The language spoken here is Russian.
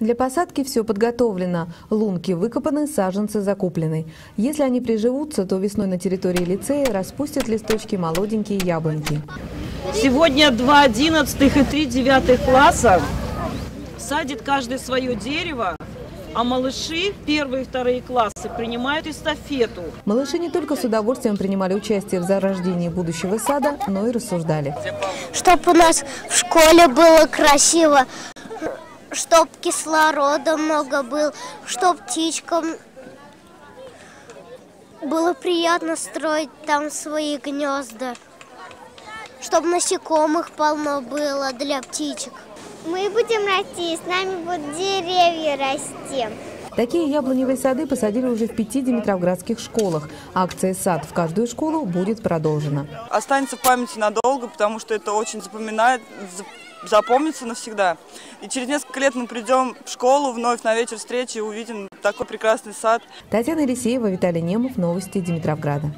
Для посадки все подготовлено. Лунки выкопаны, саженцы закуплены. Если они приживутся, то весной на территории лицея распустят листочки молоденькие яблоньки. Сегодня два одиннадцатых и три девятых класса садит каждый свое дерево, а малыши, первые и вторые классы, принимают эстафету. Малыши не только с удовольствием принимали участие в зарождении будущего сада, но и рассуждали. Чтоб у нас в школе было красиво, чтоб кислорода много было, чтоб птичкам было приятно строить там свои гнезда, чтоб насекомых полно было для птичек. Мы будем расти, с нами будут деревья расти. Такие яблоневые сады посадили уже в пяти димитровградских школах. Акция «Сад в каждую школу» будет продолжена. Останется в памяти надолго, потому что это очень запоминает, запомнится навсегда. И через несколько лет мы придем в школу вновь на вечер встречи и увидим такой прекрасный сад. Татьяна Елисеева, Виталий Немов. Новости Димитровграда.